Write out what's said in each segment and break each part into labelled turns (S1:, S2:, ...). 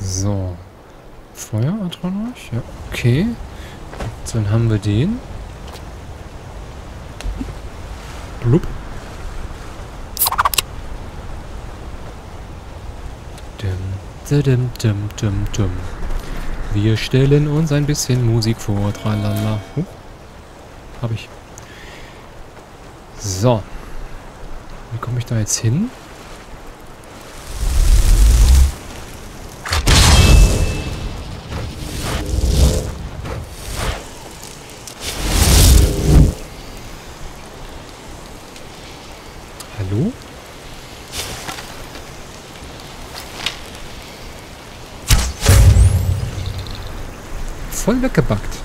S1: So. Feuer, Atronach? Ja, okay. So, dann haben wir den. Blub. Dum, dum, dum, dum, dum. Wir stellen uns ein bisschen Musik vor. Tralala. Huh. Hab ich. So. Wie komme ich da jetzt hin? Hallo? Voll weggebackt.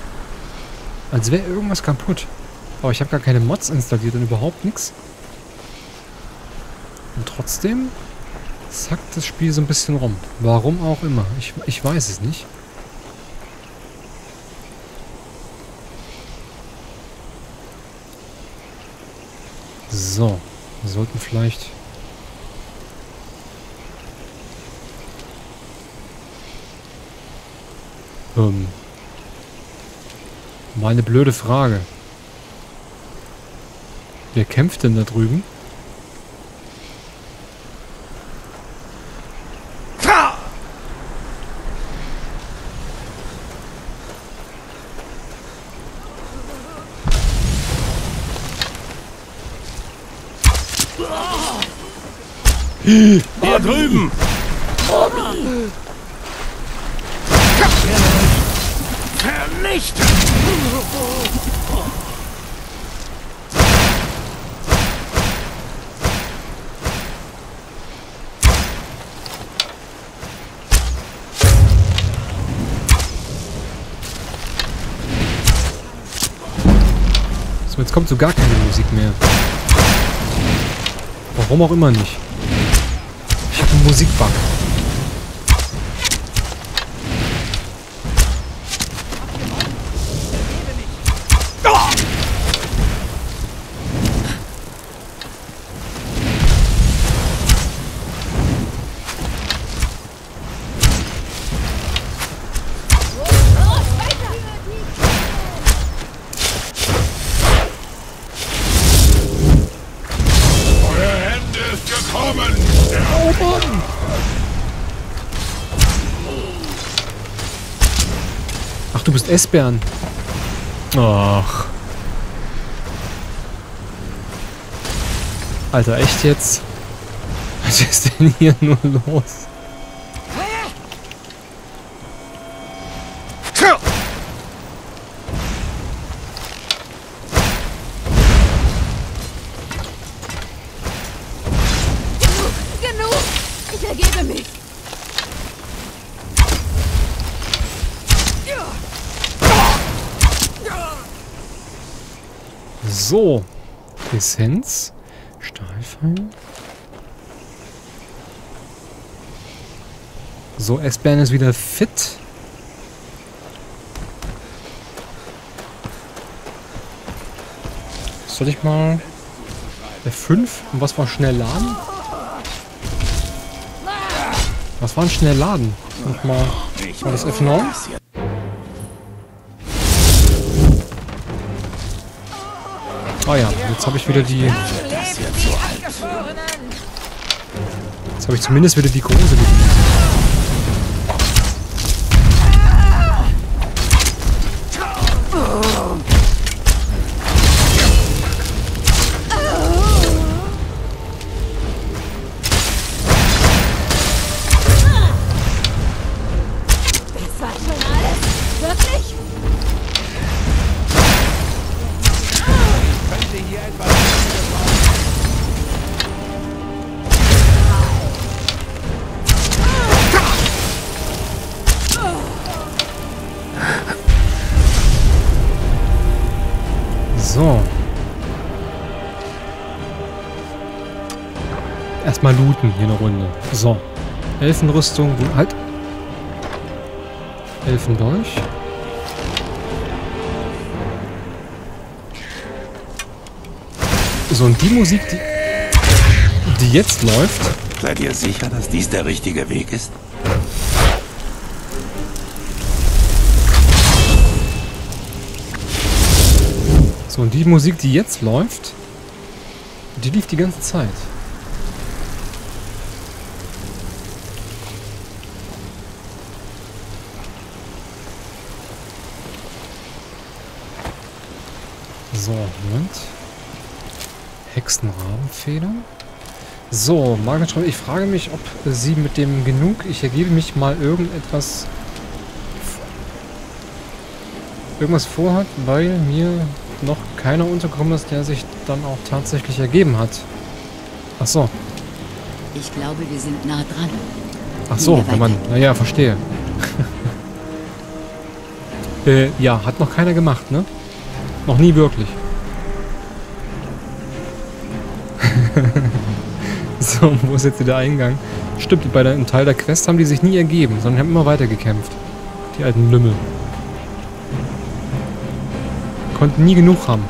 S1: Als wäre irgendwas kaputt. Aber ich habe gar keine Mods installiert und überhaupt nichts. Und trotzdem zackt das Spiel so ein bisschen rum. Warum auch immer. Ich, ich weiß es nicht. So. Wir sollten vielleicht... Ähm... Mal eine blöde Frage. Wer kämpft denn da drüben?
S2: Da Vernichten!
S1: So, jetzt kommt so gar keine Musik mehr. Warum auch immer nicht. Ich habe einen Musikbug. Esbern. Ach. Alter, echt jetzt? Was ist denn hier nur los? So, S-Bahn ist wieder fit. Soll ich mal F5? Und was war schnell laden? Was war ein schnell laden? Nochmal. War das F9? Ah ja, jetzt habe ich wieder die. Jetzt habe ich zumindest wieder die große gedient. looten hier eine Runde. So. Elfenrüstung. Halt. Elfendolch. So, und die Musik, die, die jetzt läuft...
S2: Seid ihr sicher, dass dies der richtige Weg ist?
S1: So, und die Musik, die jetzt läuft, die lief die ganze Zeit. Hexenrabenfeder. So, schreibt, ich frage mich, ob sie mit dem genug, ich ergebe mich mal irgendetwas irgendwas vorhat, weil mir noch keiner untergekommen ist, der sich dann auch tatsächlich ergeben hat. Ach so.
S3: Ich glaube, wir sind nah dran.
S1: Ach so, wenn man... Naja, verstehe. äh, ja, hat noch keiner gemacht, ne? Noch nie wirklich. so, wo ist jetzt der Eingang? Stimmt, bei einem Teil der Quest haben die sich nie ergeben, sondern haben immer weiter gekämpft. Die alten Lümmel. Konnten nie genug haben.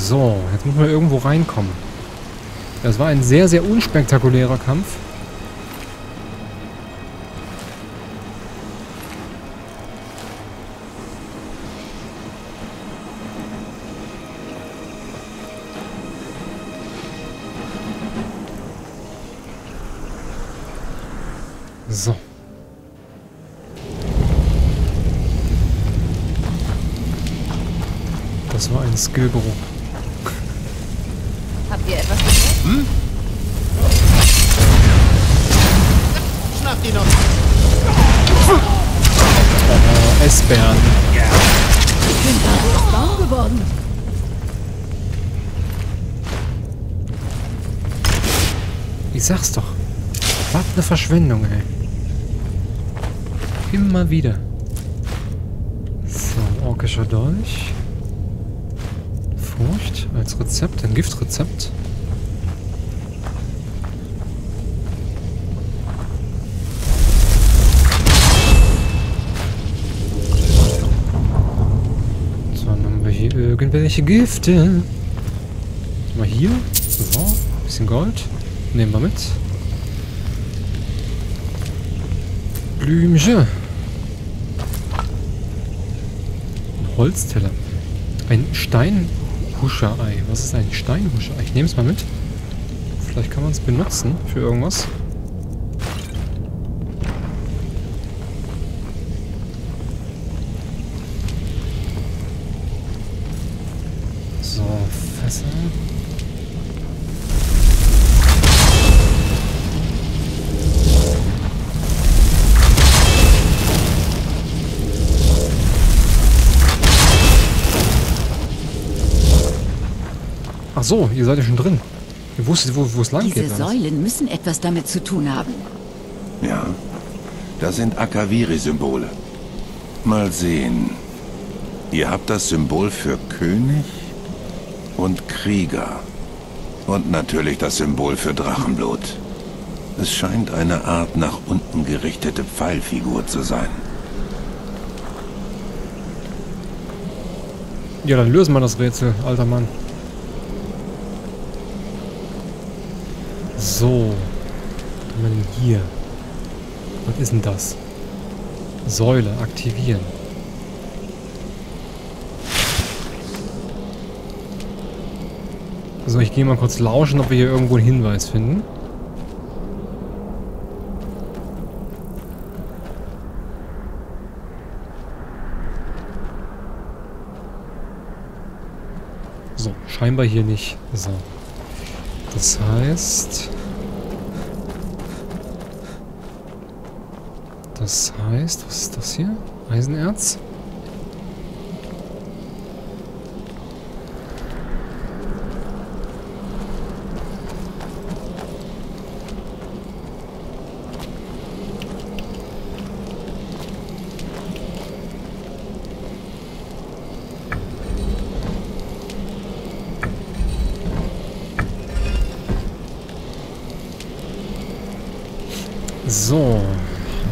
S1: So, jetzt müssen wir irgendwo reinkommen. Das war ein sehr, sehr unspektakulärer Kampf. So. Das war ein Skillbruch.
S4: Ich
S1: sag's doch. Was eine Verschwendung, ey. Immer wieder. So, orkischer Dolch. Furcht als Rezept, ein Giftrezept. So, dann haben wir hier irgendwelche Gifte. Mal hier. So, bisschen Gold. Nehmen wir mit. Blümchen. Ein Holzteller. Ein Steinhuscherei. Was ist ein Steinhuscherei? Ich nehme es mal mit. Vielleicht kann man es benutzen für irgendwas. So, ihr seid ja schon drin. Ihr wusstet, wo wo es lang
S3: Diese
S1: geht. was?
S3: Säulen müssen etwas damit zu tun haben.
S2: Ja, das sind Akaviri-Symbole. Mal sehen. Ihr habt das Symbol für König und Krieger. Und natürlich das Symbol für Drachenblut. Es scheint eine Art nach unten gerichtete Pfeilfigur zu sein.
S1: Ja, dann lösen wir das Rätsel, alter Mann. So. Was wir denn hier? Was ist denn das? Säule aktivieren. So, ich gehe mal kurz lauschen, ob wir hier irgendwo einen Hinweis finden. So, scheinbar hier nicht. So. Das heißt... Das heißt, was ist das hier? Eisenerz? So.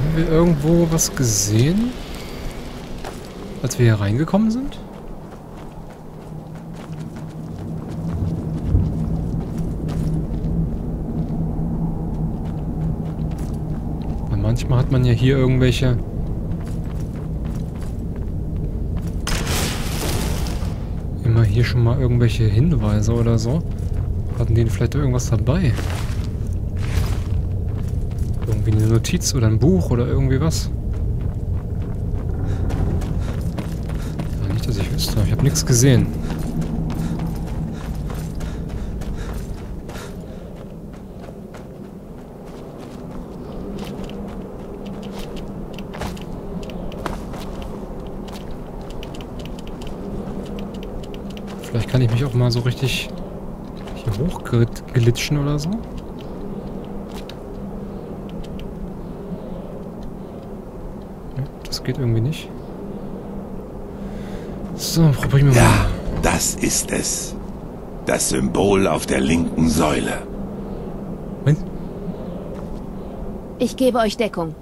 S1: Haben wir irgendwo was gesehen? als wir hier reingekommen sind? Weil manchmal hat man ja hier irgendwelche immer hier schon mal irgendwelche Hinweise oder so. Hatten die vielleicht irgendwas dabei? Irgendwie eine Notiz oder ein Buch oder irgendwie was? Ja, nicht, dass ich wüsste. Ich habe nichts gesehen. Vielleicht kann ich mich auch mal so richtig hier hochglitschen oder so. Das geht irgendwie nicht. So, probieren wir mal.
S2: Ja, das ist es. Das Symbol auf der linken Säule.
S1: Moment.
S4: Ich gebe euch Deckung.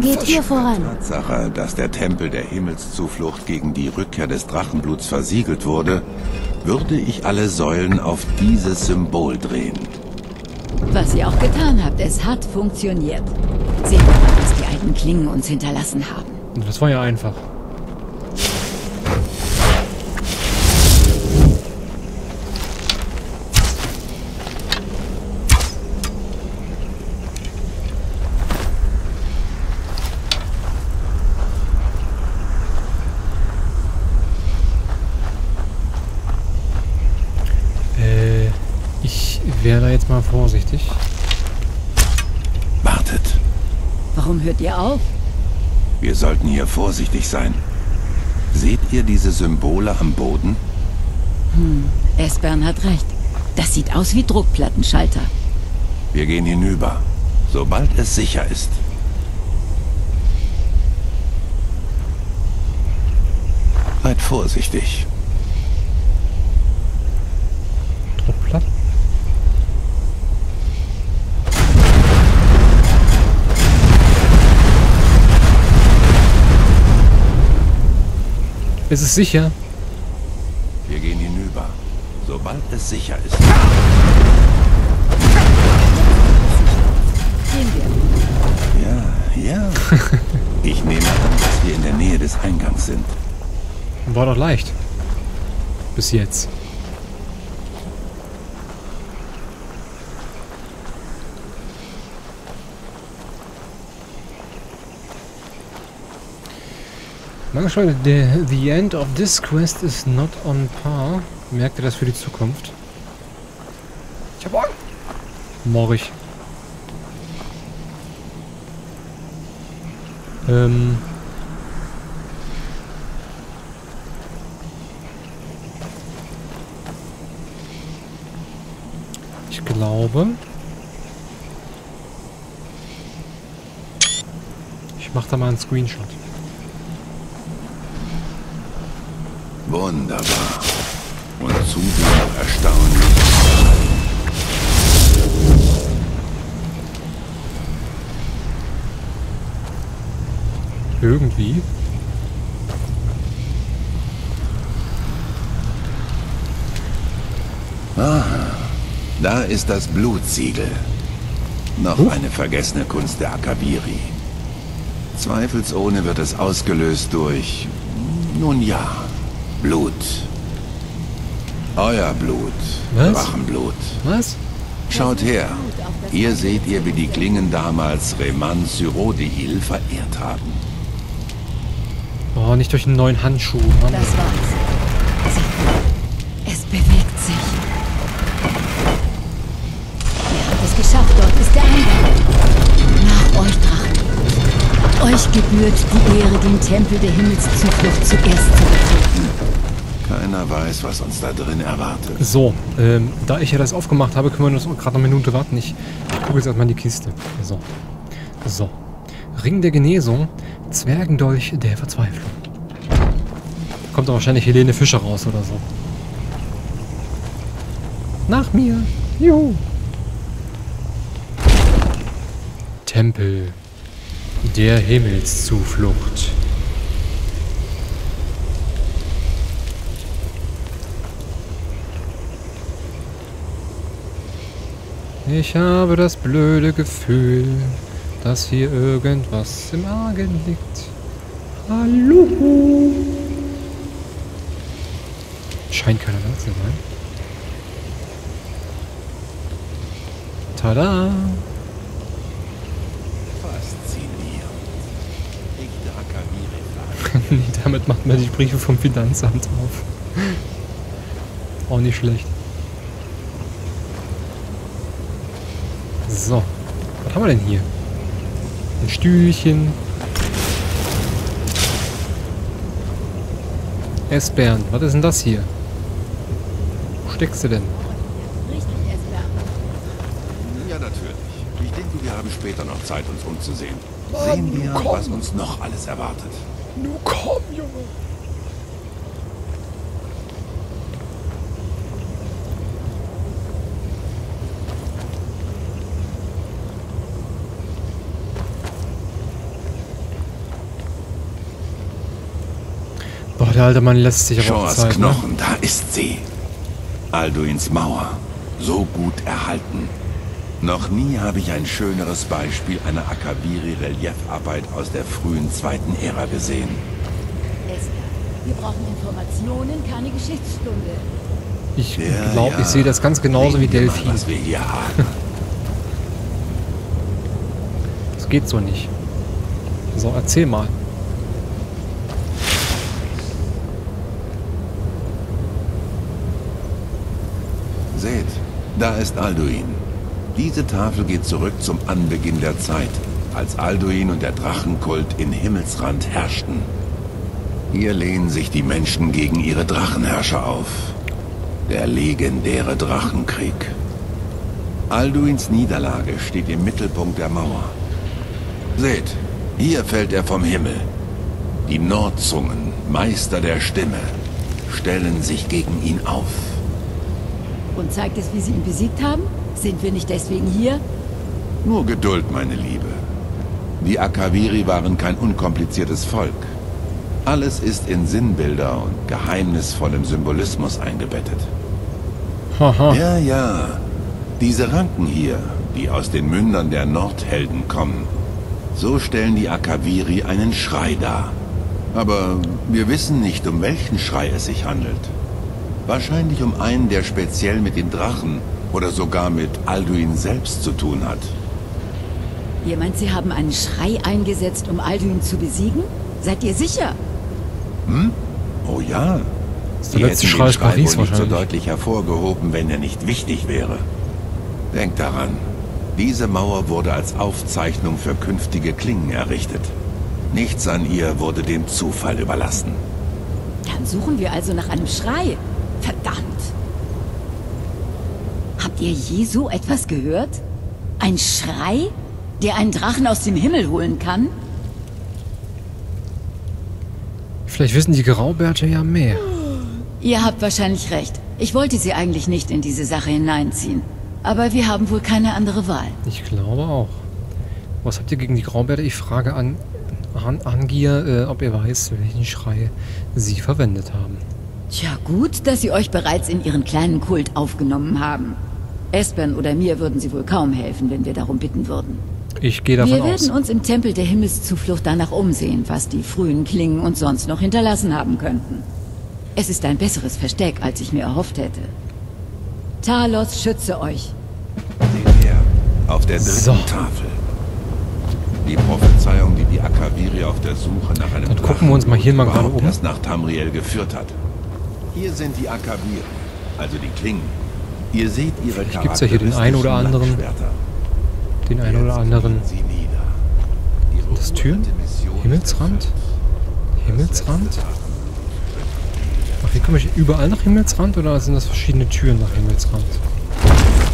S4: Geht hier voran.
S2: Tatsache, dass der Tempel der Himmelszuflucht gegen die Rückkehr des Drachenbluts versiegelt wurde, würde ich alle Säulen auf dieses Symbol drehen.
S3: Was ihr auch getan habt, es hat funktioniert. Seht mal, was die alten Klingen uns hinterlassen haben.
S1: Das war ja einfach. Äh, ich wäre da jetzt mal vorsichtig.
S2: Wartet,
S3: Warum hört ihr auf?
S2: wir sollten hier vorsichtig sein. Seht ihr diese Symbole am Boden?
S3: Esbern hat recht. Das sieht aus wie Druckplattenschalter.
S2: Wir gehen hinüber, sobald es sicher ist. Seid vorsichtig.
S1: Ist es sicher?
S2: Wir gehen hinüber, sobald es sicher ist.
S3: Gehen wir.
S2: Ja, ja. Ich nehme an, dass wir in der Nähe des Eingangs sind.
S1: War doch leicht. Bis jetzt. Manchmal, the, the end of this quest is not on par. Merkt ihr das für die Zukunft? Ich hab Angst. Morrig. Ähm. Ich glaube. Ich mache da mal einen Screenshot.
S2: Wunderbar. Und zudem erstaunlich.
S1: Irgendwie.
S2: Da ist das Blutsiegel. Noch
S1: Huch.
S2: eine vergessene Kunst der Akabiri. Zweifelsohne wird es ausgelöst durch... Nun ja, Blut. Euer Blut.
S1: Was?
S2: Drachenblut.
S1: Was?
S2: Schaut her. Hier seht ihr, wie die Klingen damals Reman Syrodeil verehrt haben.
S1: Oh, nicht durch einen neuen Handschuh. Mann.
S3: Das war's. Es bewegt sich. Ihr habt es geschafft, dort ist der Eingang. Nach euch, Drachen. Euch gebührt die Ehre, den Tempel der Himmelszuflucht zuerst zu betreten.
S2: Keiner weiß, was uns da drin erwartet.
S1: So, ähm, da ich ja das aufgemacht habe, können wir nur gerade eine Minute warten. Ich, ich gucke jetzt erstmal in die Kiste. So. So. Ring der Genesung, Zwergendolch der Verzweiflung. Kommt da wahrscheinlich Helene Fischer raus oder so. Nach mir. Juhu. Tempel der Himmelszuflucht. Ich habe das blöde Gefühl, dass hier irgendwas im Argen liegt. Hallo. Scheint keiner da zu sein. Tada!
S2: Faszinierend.
S1: Nee, damit macht man die Briefe vom Finanzamt auf. Auch nicht schlecht. So. Was haben wir denn hier? Ein Stühlchen. S. Bernd, was ist denn das hier? Wo steckst du denn?
S3: Richtig, Esper.
S2: Ja, natürlich. Ich denke, wir haben später noch Zeit, uns umzusehen.
S4: Mann,
S2: Sehen wir,
S4: komm.
S2: was uns noch alles erwartet.
S4: Nun komm, Junge.
S1: Der alte Mann lässt sich aber
S2: Shores
S1: Zeit. Ne?
S2: Knochen, da ist sie. Alduins Mauer. So gut erhalten. Noch nie habe ich ein schöneres Beispiel einer Akaviri-Reliefarbeit aus der frühen zweiten Ära gesehen.
S3: Esper, wir brauchen Informationen, keine Geschichtsstunde.
S1: Ich
S2: Ja,
S1: glaube,
S2: ja.
S1: ich sehe das ganz genauso wie
S2: wir mal,
S1: Delphi.
S2: was wir hier haben.
S1: Das geht so nicht. So, erzähl mal.
S2: Seht, da ist Alduin. Diese Tafel geht zurück zum Anbeginn der Zeit, als Alduin und der Drachenkult in Himmelsrand herrschten. Hier lehnen sich die Menschen gegen ihre Drachenherrscher auf. Der legendäre Drachenkrieg. Alduins Niederlage steht im Mittelpunkt der Mauer. Seht, hier fällt er vom Himmel. Die Nordzungen, Meister der Stimme, stellen sich gegen ihn auf.
S3: Und zeigt es, wie sie ihn besiegt haben? Sind wir nicht deswegen hier?
S2: Nur Geduld, meine Liebe. Die Akaviri waren kein unkompliziertes Volk. Alles ist in Sinnbilder und geheimnisvollem Symbolismus eingebettet.
S1: Haha.
S2: Ja, ja. Diese Ranken hier, die aus den Mündern der Nordhelden kommen, so stellen die Akaviri einen Schrei dar. Aber wir wissen nicht, um welchen Schrei es sich handelt. Wahrscheinlich um einen, der speziell mit den Drachen oder sogar mit Alduin selbst zu tun hat.
S3: Ihr meint, sie haben einen Schrei eingesetzt, um Alduin zu besiegen? Seid ihr sicher?
S2: Oh ja.
S1: ist der
S2: Die
S1: letzte
S2: hätten
S1: Schrei
S2: Schrei
S1: Paris
S2: wohl nicht so
S1: wahrscheinlich.
S2: deutlich hervorgehoben, wenn er nicht wichtig wäre. Denkt daran, diese Mauer wurde als Aufzeichnung für künftige Klingen errichtet. Nichts an ihr wurde dem Zufall überlassen.
S3: Dann suchen wir also nach einem Schrei. Verdammt! Habt ihr je so etwas gehört? Ein Schrei, der einen Drachen aus dem Himmel holen kann?
S1: Vielleicht wissen die Graubärte ja mehr.
S3: Ihr habt wahrscheinlich recht. Ich wollte sie eigentlich nicht in diese Sache hineinziehen. Aber wir haben wohl keine andere Wahl.
S1: Ich glaube auch. Was habt ihr gegen die Graubärte? Ich frage an, an Angier, äh, ob er weiß, welchen Schrei sie verwendet haben.
S3: Tja, gut, dass sie euch bereits in ihren kleinen Kult aufgenommen haben. Espern oder mir würden sie wohl kaum helfen, wenn wir darum bitten würden.
S1: Ich gehe davon
S3: wir
S1: aus.
S3: werden uns im Tempel der Himmelszuflucht danach umsehen, was die frühen Klingen uns sonst noch hinterlassen haben könnten. Es ist ein besseres Versteck, als ich mir erhofft hätte. Talos schütze euch.
S2: Seht her, auf der dritten
S1: So.
S2: Tafel. Die Prophezeiung, die die Akaviri auf der Suche nach einem
S1: Dann gucken wir uns mal hier mal gerade um.
S2: erst nach Tamriel geführt hat. Hier sind die Akaviri, also die Klingen. Ihr seht ihre
S1: Vielleicht gibt's ja hier den einen oder anderen-. Den einen oder anderen.
S2: Ihre
S1: das Türen? Himmelsrand? Himmelsrand? Ach, hier komme ich überall nach Himmelsrand oder sind das verschiedene Türen nach Himmelsrand?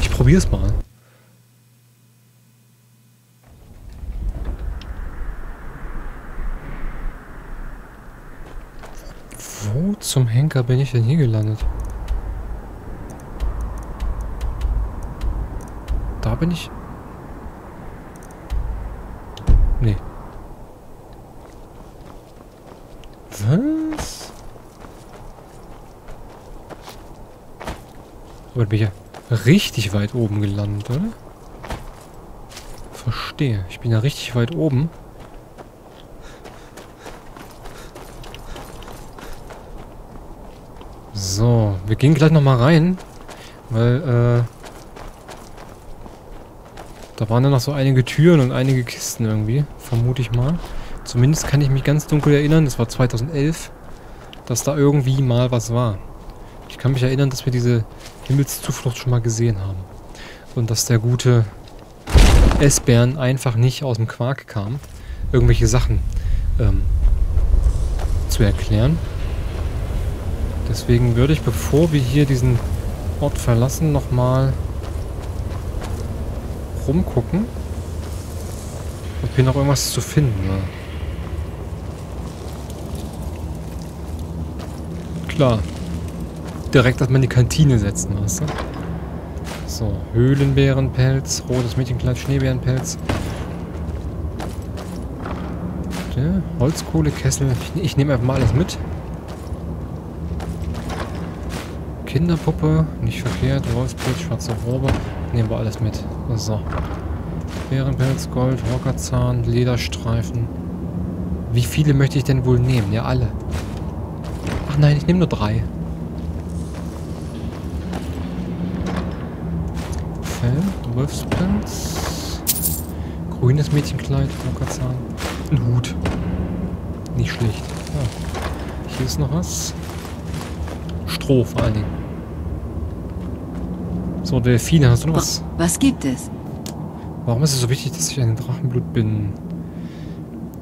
S1: Ich probier's mal. Wo zum Henker bin ich denn hier gelandet? Da bin ich. Nee. Was? Aber bin ich ja richtig weit oben gelandet, oder? Verstehe. Ich bin ja richtig weit oben. So, wir gehen gleich nochmal rein. Weil, äh... Da waren ja noch so einige Türen und einige Kisten irgendwie. Vermute ich mal. Zumindest kann ich mich ganz dunkel erinnern, das war 2011, dass da irgendwie mal was war. Ich kann mich erinnern, dass wir diese Himmelszuflucht schon mal gesehen haben. Und dass der gute S-Bären einfach nicht aus dem Quark kam, irgendwelche Sachen ähm, zu erklären. Deswegen würde ich, bevor wir hier diesen Ort verlassen, nochmal rumgucken, ob hier noch irgendwas zu finden war. Klar. Direkt dass man die Kantine setzen, weißt du? So, Höhlenbärenpelz, rotes Mädchenkleid, Schneebärenpelz. Holzkohlekessel. Ich, ich nehme einfach mal alles mit. Kinderpuppe, nicht verkehrt. Wolfsbild, schwarze Robe. Nehmen wir alles mit. So. Bärenpelz, Gold, Rockerzahn, Lederstreifen. Wie viele möchte ich denn wohl nehmen? Ja, alle. Ach nein, ich nehme nur drei. Fell, Wolfsprinz. Grünes Mädchenkleid, Rockerzahn. Ein Hut. Nicht schlecht. Ja. Hier ist noch was. Stroh vor allen Dingen. So, Delfine, hast du was?
S3: Was gibt es?
S1: Warum ist es so wichtig, dass ich ein Drachenblut bin?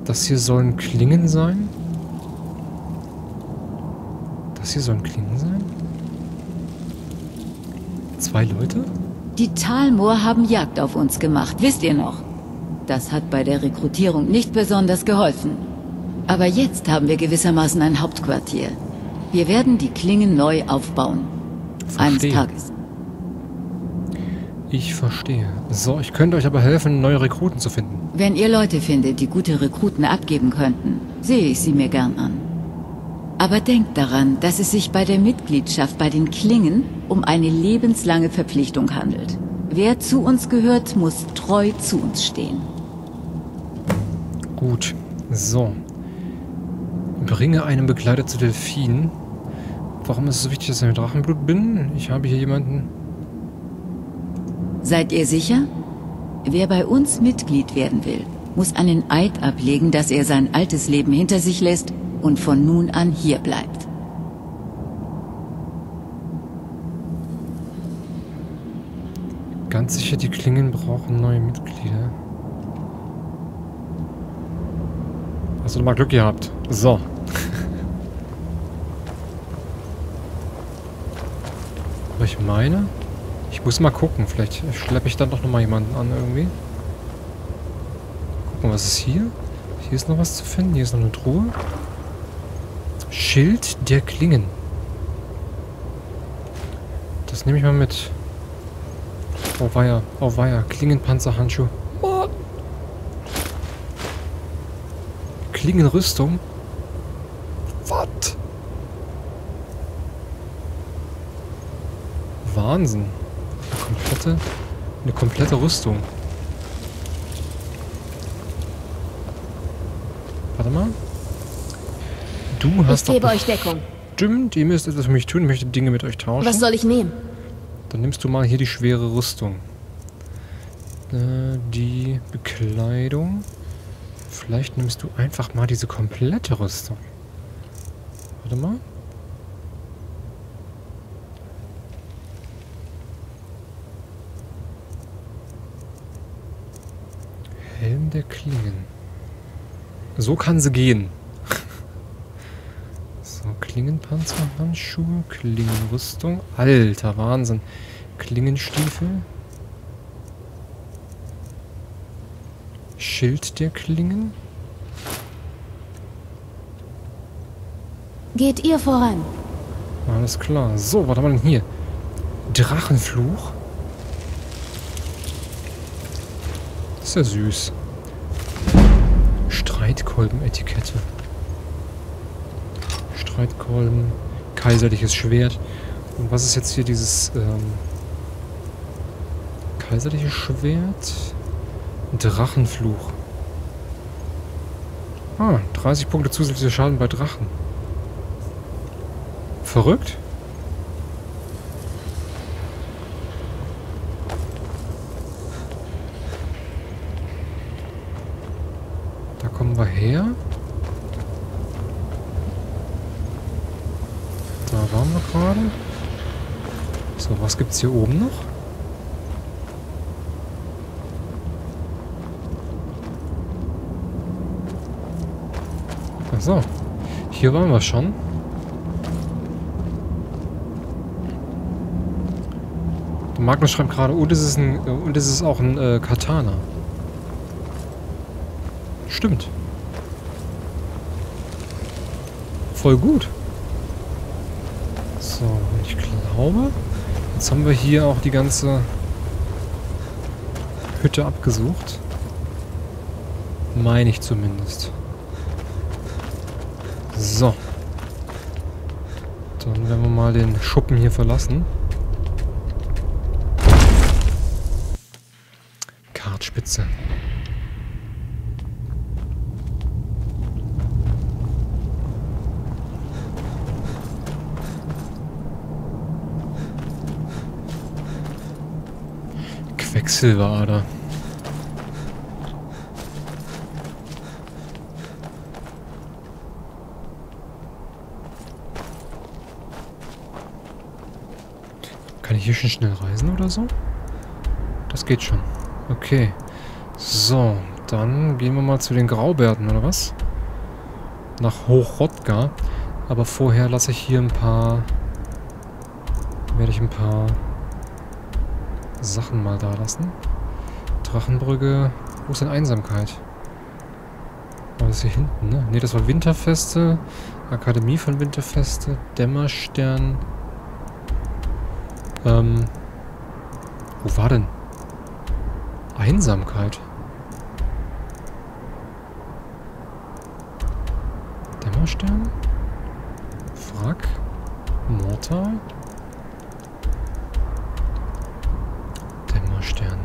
S1: Das hier sollen Klingen sein? Das hier sollen Klingen sein? Zwei Leute?
S3: Die Talmoor haben Jagd auf uns gemacht, wisst ihr noch? Das hat bei der Rekrutierung nicht besonders geholfen. Aber jetzt haben wir gewissermaßen ein Hauptquartier. Wir werden die Klingen neu aufbauen. Eines
S1: Verstehe.
S3: Tages.
S1: Ich verstehe. So, ich könnte euch aber helfen, neue Rekruten zu finden.
S3: Wenn ihr Leute findet, die gute Rekruten abgeben könnten, sehe ich sie mir gern an. Aber denkt daran, dass es sich bei der Mitgliedschaft bei den Klingen um eine lebenslange Verpflichtung handelt. Wer zu uns gehört, muss treu zu uns stehen.
S1: Gut. So. Bringe einen Begleiter zu Delfinen. Warum ist es so wichtig, dass ich mit Drachenblut bin? Ich habe hier jemanden...
S3: Seid ihr sicher? Wer bei uns Mitglied werden will, muss einen Eid ablegen, dass er sein altes Leben hinter sich lässt und von nun an hier bleibt.
S1: Ganz sicher, die Klingen brauchen neue Mitglieder. Hast du mal Glück gehabt. So. Aber ich meine, ich muss mal gucken. Vielleicht schleppe ich dann doch noch mal jemanden an irgendwie. Gucken, was ist hier? Hier ist noch was zu finden. Hier ist noch eine Truhe. Schild der Klingen. Das nehme ich mal mit. Oh weia, oh weia. Klingenpanzerhandschuh. Mann. Klingenrüstung. Was? Wahnsinn. Eine komplette, eine komplette Rüstung. Warte mal. Du
S4: Ich
S1: hast doch
S4: gebe euch Deckung.
S1: bestimmt, ihr müsst etwas für mich tun, ich möchte Dinge mit euch tauschen.
S4: Was soll ich nehmen?
S1: Dann nimmst du mal hier die schwere Rüstung. Äh, die Bekleidung. Vielleicht nimmst du einfach mal diese komplette Rüstung. Warte mal. Helm der Klingen. So kann sie gehen. So, Klingenpanzerhandschuhe, Klingenrüstung. Alter, Wahnsinn. Klingenstiefel. Schild der Klingen.
S4: Geht ihr voran.
S1: Alles klar. So, was haben wir denn hier? Drachenfluch. Ist ja süß. Streitkolben-Etikette. Streitkolben. Kaiserliches Schwert. Und was ist jetzt hier dieses, ähm, Kaiserliches Schwert. Drachenfluch. Ah, 30 Punkte zusätzlicher Schaden bei Drachen. Verrückt? Da kommen wir her. Da waren wir gerade. So, was gibt's hier oben noch? Ach so. Hier waren wir schon. Magnus schreibt gerade, und es ist ein äh, und es ist auch ein äh, Katana. Stimmt. Voll gut. So, ich glaube, jetzt haben wir hier auch die ganze Hütte abgesucht. Meine ich zumindest. So. Dann werden wir mal den Schuppen hier verlassen. Quecksilberader. Kann ich hier schon schnell reisen oder so? Das geht schon. Okay. So, dann gehen wir mal zu den Graubärten, oder was? Nach Hochrodgar. Aber vorher lasse ich hier ein paar... Werde ich ein paar Sachen mal da lassen. Drachenbrücke. Wo ist denn Einsamkeit? Oh, das hier hinten, ne? Ne, das war Winterfeste. Akademie von Winterfeste. Dämmerstern. Ähm. Wo war denn? Einsamkeit. Dämmerstern? Wrack? Mortar? Dämmerstern.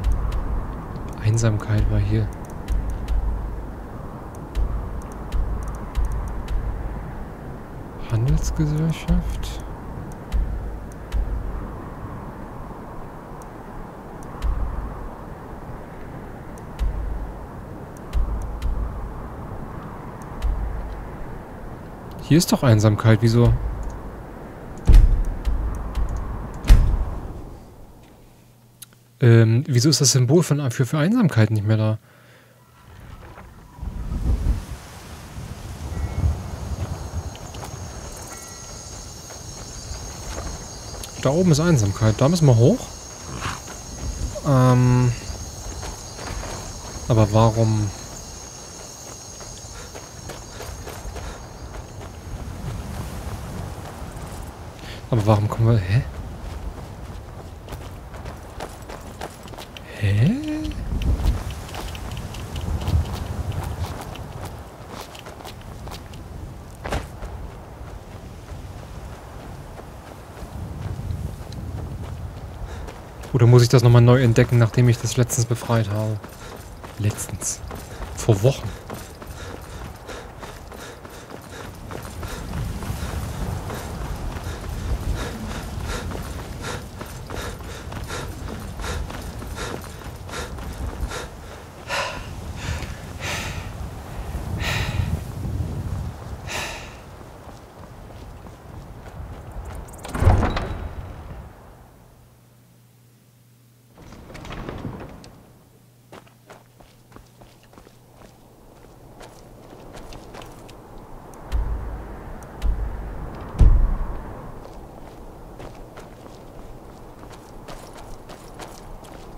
S1: Einsamkeit war hier. Handelsgesellschaft? Hier ist doch Einsamkeit, wieso? Ähm, wieso ist das Symbol von, für, für Einsamkeit nicht mehr da? Da oben ist Einsamkeit. Da müssen wir hoch. Ähm. Aber warum... Aber warum kommen wir... Hä? Oder muss ich das nochmal neu entdecken, nachdem ich das letztens befreit habe? Letztens. Vor Wochen.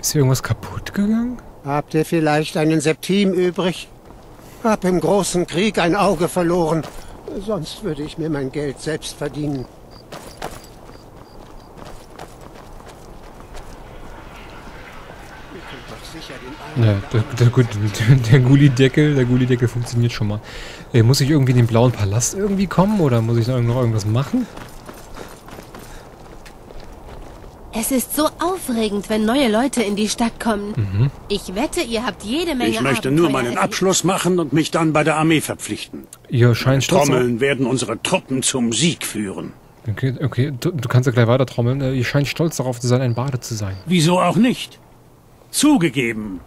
S1: Ist hier irgendwas kaputt gegangen?
S4: Habt ihr vielleicht einen Septim übrig? Hab im großen Krieg ein Auge verloren. Sonst würde ich mir mein Geld selbst verdienen.
S1: Ja, der, der, der Gulli-Deckel, der Gulli-Deckel funktioniert schon mal. Äh, muss ich irgendwie in den blauen Palast irgendwie kommen oder muss ich noch irgendwas machen?
S5: Es ist so aufregend, wenn neue Leute in die Stadt kommen.
S1: Mhm.
S5: Ich wette, ihr habt jede Menge
S6: Ich möchte nur
S5: Abenteuer
S6: meinen
S5: erlebt.
S6: Abschluss machen und mich dann bei der Armee verpflichten.
S1: Ihr scheint stolz auf-
S6: Trommeln werden unsere Truppen zum Sieg führen.
S1: Okay, okay du, du kannst ja gleich weiter trommeln. Äh, Ihr scheint stolz darauf zu sein, ein Bade zu sein.
S6: Wieso auch nicht? Zugegeben,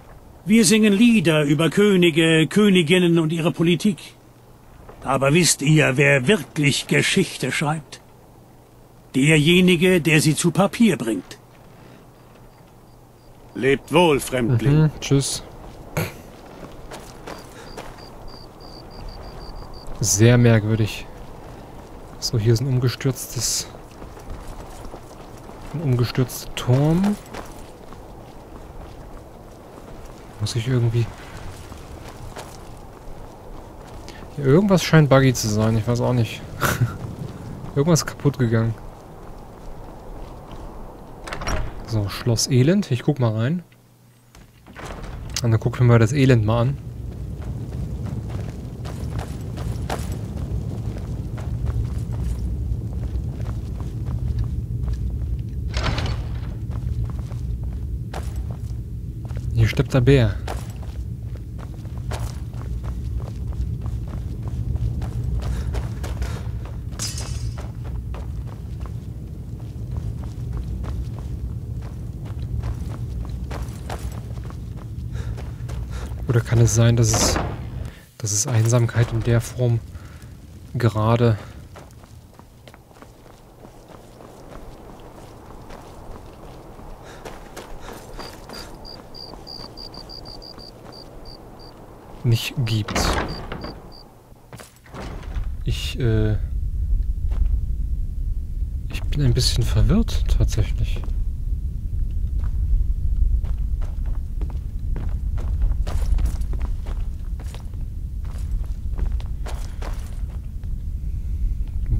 S6: wir singen Lieder über Könige, Königinnen und ihre Politik. Aber wisst ihr, wer wirklich Geschichte schreibt? Derjenige, der sie zu Papier bringt. Lebt wohl, Fremdling.
S1: Hm, tschüss. Sehr merkwürdig. So, hier ist ein umgestürztes... Ein umgestürzter Turm. Muss ich irgendwie... Hier, irgendwas scheint buggy zu sein, ich weiß auch nicht. irgendwas ist kaputt gegangen. So, Schloss Elend. Ich guck mal rein. Und dann gucken wir das Elend mal an. Hier steppt der Bär. Oder kann es sein, dass es, dass es Einsamkeit in der Form gerade nicht gibt? Ich, äh... Ich bin ein bisschen verwirrt, tatsächlich.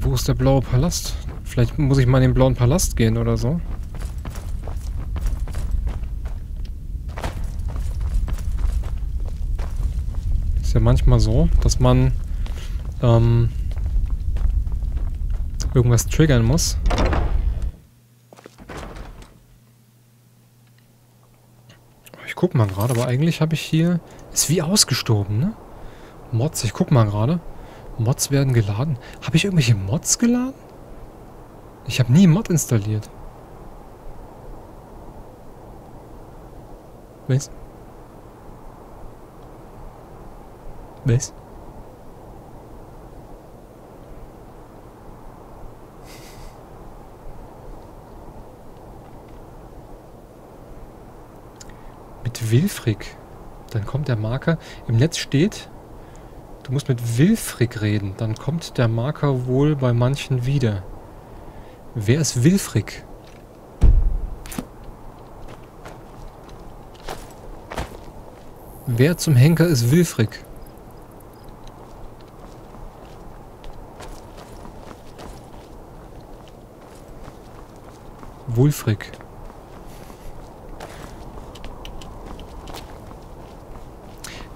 S1: Wo ist der blaue Palast? Vielleicht muss ich mal in den blauen Palast gehen oder so. Ist ja manchmal so, dass man ähm, irgendwas triggern muss. Ich guck mal gerade, aber eigentlich habe ich hier... Ist wie ausgestorben, ne? Mods, ich guck mal gerade. Mods werden geladen. Habe ich irgendwelche Mods geladen? Ich habe nie Mod installiert. Was? Was? Mit Wilfrig. Dann kommt der Marker. Im Netz steht, du musst mit Wilfrig reden. Dann kommt der Marker wohl bei manchen wieder. Wer ist Wilfrig? Wer zum Henker ist Wilfrig? Wulfrig.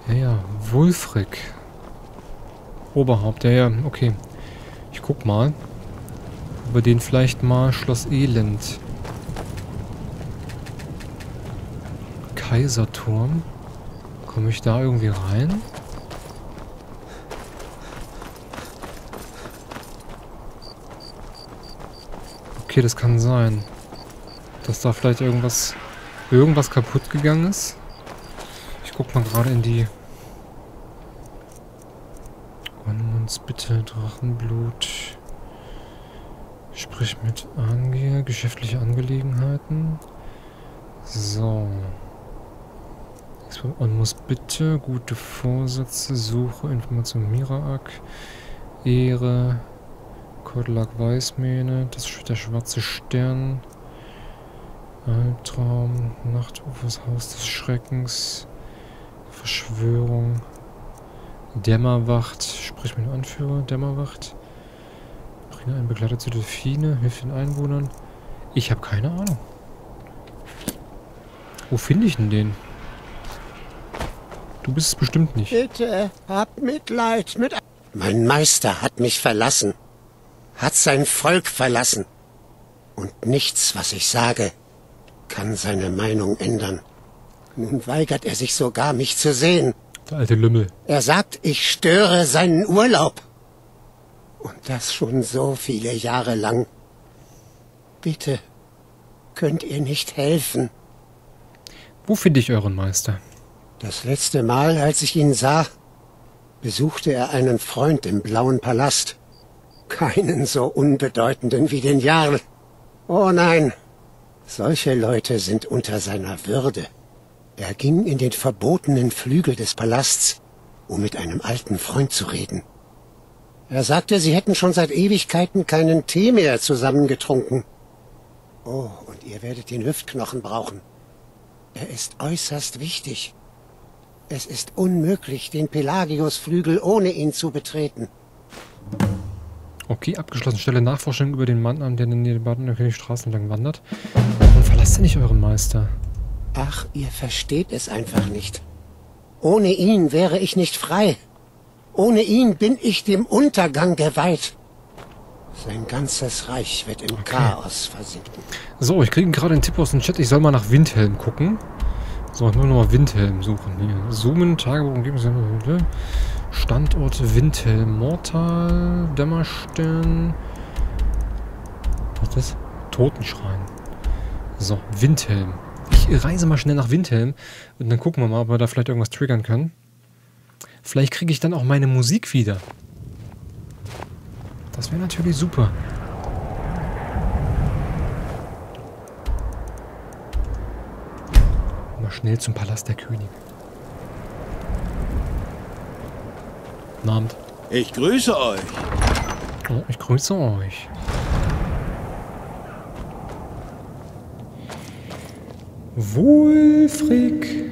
S1: Ja, ja, Wulfrig. Oberhaupt, ja, ja, okay. Ich guck mal. Wir den vielleicht mal Schloss Elend. Kaiserturm. Komme ich da irgendwie rein? Okay, das kann sein. Dass da vielleicht irgendwas irgendwas kaputt gegangen ist. Ich guck mal gerade in die uns bitte Drachenblut. Sprich mit Angehe, geschäftliche Angelegenheiten. So. Man muss bitte gute Vorsätze, Suche, Information Miraak, Ehre, Kodlak Weißmähne, das ist der schwarze Stern, Albtraum, Nachtufers Haus des Schreckens, Verschwörung, Dämmerwacht, sprich mit dem Anführer, Dämmerwacht, bringe einen Begleiter zu Delfine, hilf den Einwohnern. Ich habe keine Ahnung. Wo finde ich denn den? Du bist es bestimmt nicht.
S4: Bitte, hab Mitleid mit... Mein Meister hat mich verlassen. Hat sein Volk verlassen. Und nichts, was ich sage, kann seine Meinung ändern. Nun weigert er sich sogar, mich zu sehen.
S1: Der alte Lümmel.
S4: Er sagt, ich störe seinen Urlaub. Und das schon so viele Jahre lang. Bitte, könnt ihr nicht helfen?
S1: Wo finde ich euren Meister?
S4: Das letzte Mal, als ich ihn sah, besuchte er einen Freund im Blauen Palast. Keinen so unbedeutenden wie den Jarl. Oh nein, solche Leute sind unter seiner Würde. Er ging in den verbotenen Flügel des Palasts, um mit einem alten Freund zu reden. Er sagte, sie hätten schon seit Ewigkeiten keinen Tee mehr zusammengetrunken. Oh, und ihr werdet den Hüftknochen brauchen. Er ist äußerst wichtig. Es ist unmöglich, den Pelagius-Flügel ohne ihn zu betreten.
S1: Okay, abgeschlossen. Stelle Nachforschung über den Mann an, der in den Baden Straßen lang wandert. Und verlasst nicht euren Meister.
S4: Ach, ihr versteht es einfach nicht. Ohne ihn wäre ich nicht frei. Ohne ihn bin ich dem Untergang geweiht. Sein ganzes Reich wird im Chaos versinken.
S1: So, ich kriege gerade einen Tipp aus dem Chat, ich soll mal nach Windhelm gucken. So, ich muss nochmal Windhelm suchen. Hier. Zoomen, Tagebuch, Umgebung, Standort Windhelm, Mortal, Dämmerstern. Was ist das? Totenschrein. So, Windhelm. Ich reise mal schnell nach Windhelm und dann gucken wir mal, ob wir da vielleicht irgendwas triggern können. Vielleicht kriege ich dann auch meine Musik wieder. Das wäre natürlich super. Mal schnell zum Palast der Könige. Guten Abend.
S7: Ich grüße euch.
S1: Oh, ich grüße euch. Wulfrig.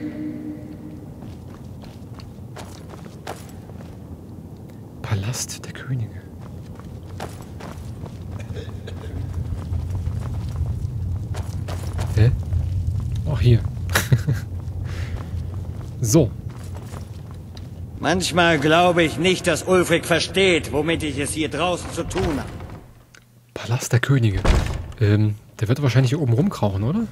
S1: Palast der Könige. Hä? Auch hier. so.
S8: Manchmal glaube ich nicht, dass Ulfric versteht, womit ich es hier draußen zu tun habe.
S1: Palast der Könige. Ähm, der wird wahrscheinlich hier oben rumkrauchen, oder?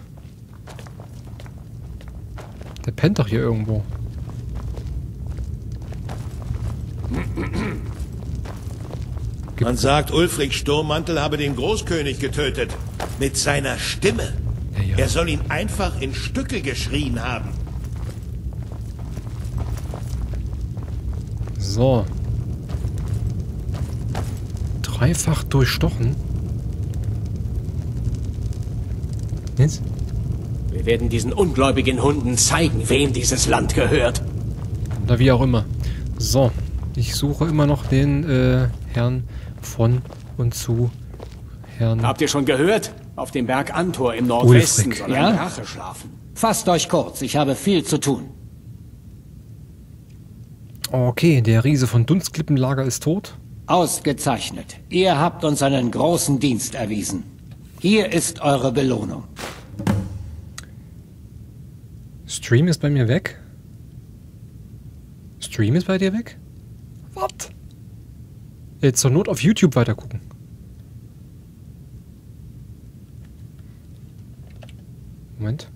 S1: Der pennt doch hier irgendwo.
S7: Man sagt, Ulfric Sturmmantel habe den Großkönig getötet. Mit seiner Stimme.
S1: Ja, ja.
S7: Er soll ihn einfach in Stücke geschrien haben.
S1: So. Dreifach durchstochen. Jetzt?
S9: Wir werden diesen ungläubigen Hunden zeigen, wem dieses Land gehört.
S1: Oder wie auch immer. So. Ich suche immer noch den äh, Herrn von und zu Herrn.
S9: Habt ihr schon gehört? Auf dem Berg Antor im Nordwesten
S1: Ulfric.
S9: soll
S10: Ja?
S9: ein Drache schlafen.
S10: Fasst euch kurz, ich habe viel zu tun.
S1: Okay, der Riese von Dunstklippenlager ist tot.
S10: Ausgezeichnet. Ihr habt uns einen großen Dienst erwiesen. Hier ist eure Belohnung.
S1: Stream ist bei mir weg. Stream ist bei dir weg? Was? Jetzt zur Not auf YouTube weitergucken. Moment.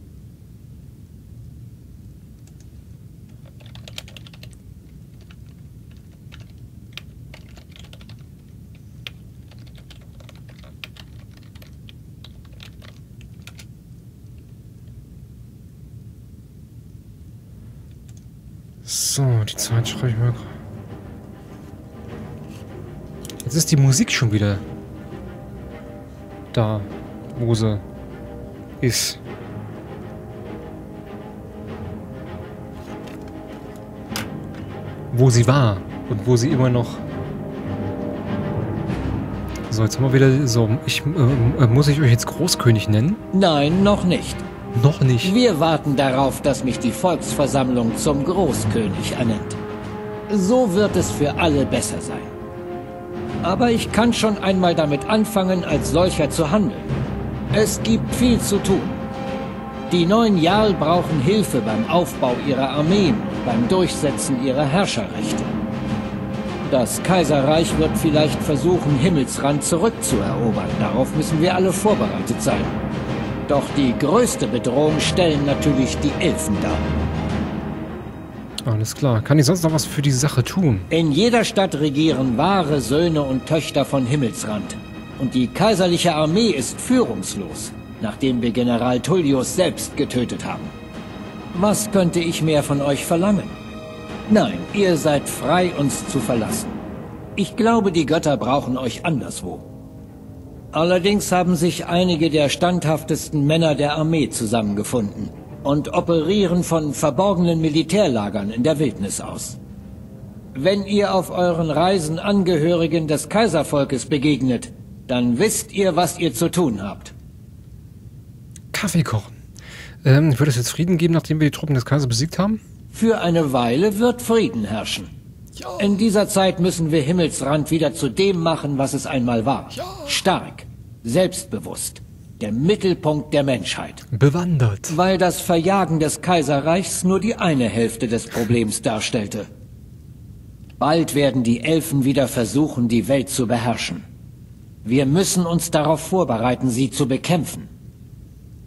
S1: So, die Zeit schreibe ich mal. Jetzt ist die Musik schon wieder da, wo sie ist. Wo sie war und wo sie immer noch. So, jetzt haben wir wieder. So, ich äh, äh, muss ich euch jetzt Großkönig nennen?
S10: Nein, noch nicht.
S1: Noch nicht.
S10: Wir warten darauf, dass mich die Volksversammlung zum Großkönig ernennt. So wird es für alle besser sein. Aber ich kann schon einmal damit anfangen, als solcher zu handeln. Es gibt viel zu tun. Die neuen Jarl brauchen Hilfe beim Aufbau ihrer Armeen, beim Durchsetzen ihrer Herrscherrechte. Das Kaiserreich wird vielleicht versuchen, Himmelsrand zurückzuerobern. Darauf müssen wir alle vorbereitet sein. Doch die größte Bedrohung stellen natürlich die Elfen dar.
S1: Alles klar. Kann ich sonst noch was für die Sache tun?
S10: In jeder Stadt regieren wahre Söhne und Töchter von Himmelsrand. Und die kaiserliche Armee ist führungslos, nachdem wir General Tullius selbst getötet haben. Was könnte ich mehr von euch verlangen? Nein, ihr seid frei, uns zu verlassen. Ich glaube, die Götter brauchen euch anderswo. Allerdings haben sich einige der standhaftesten Männer der Armee zusammengefunden und operieren von verborgenen Militärlagern in der Wildnis aus. Wenn ihr auf euren Reisen Angehörigen des Kaiservolkes begegnet, dann wisst ihr, was ihr zu tun habt.
S1: Kaffee kochen. Ähm, wird es jetzt Frieden geben, nachdem wir die Truppen des Kaisers besiegt haben?
S10: Für eine Weile wird Frieden herrschen. In dieser Zeit müssen wir Himmelsrand wieder zu dem machen, was es einmal war. Stark, selbstbewusst, der Mittelpunkt der Menschheit.
S1: Bewandert.
S10: Weil das Verjagen des Kaiserreichs nur die eine Hälfte des Problems darstellte. Bald werden die Elfen wieder versuchen, die Welt zu beherrschen. Wir müssen uns darauf vorbereiten, sie zu bekämpfen.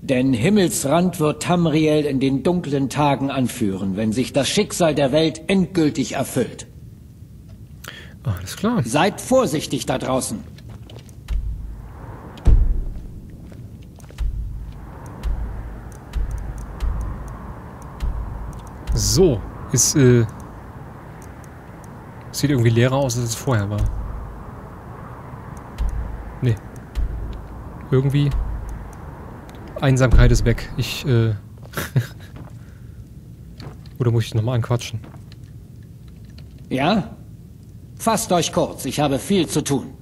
S10: Denn Himmelsrand wird Tamriel in den dunklen Tagen anführen, wenn sich das Schicksal der Welt endgültig erfüllt.
S1: Alles klar.
S10: Seid vorsichtig da draußen.
S1: So, ist, äh... Sieht irgendwie leerer aus, als es vorher war. Nee. Irgendwie... Einsamkeit ist weg. Ich, äh... Oder muss ich nochmal anquatschen?
S10: Ja? Fasst euch kurz, ich habe viel zu tun.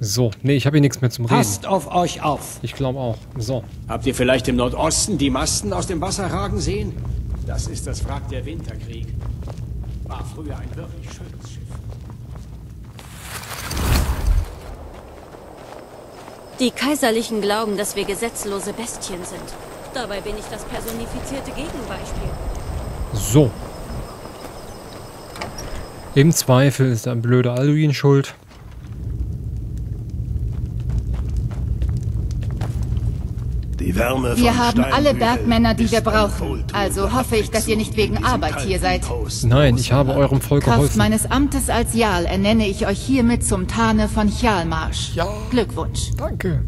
S1: So, nee, ich habe hier nichts mehr zum Reden.
S10: Passt auf euch auf.
S1: Ich glaube auch. So.
S9: Habt ihr vielleicht im Nordosten die Masten aus dem Wasser ragen sehen? Das ist das Wrack der Winterkrieg. War früher ein wirklich schönes Schiff.
S5: Die Kaiserlichen glauben, dass wir gesetzlose Bestien sind. Dabei bin ich das personifizierte Gegenbeispiel.
S1: So. Im Zweifel ist ein blöder Alduin schuld.
S11: Wir haben alle Bergmänner, die wir brauchen. Also hoffe ich, dass ihr nicht wegen Arbeit hier seid.
S1: Nein, ich habe eurem Volk
S11: Kraft
S1: geholfen.
S11: meines Amtes als Jarl ernenne ich euch hiermit zum Tane von Chalmarsch.
S1: Ja.
S11: Glückwunsch.
S1: Danke.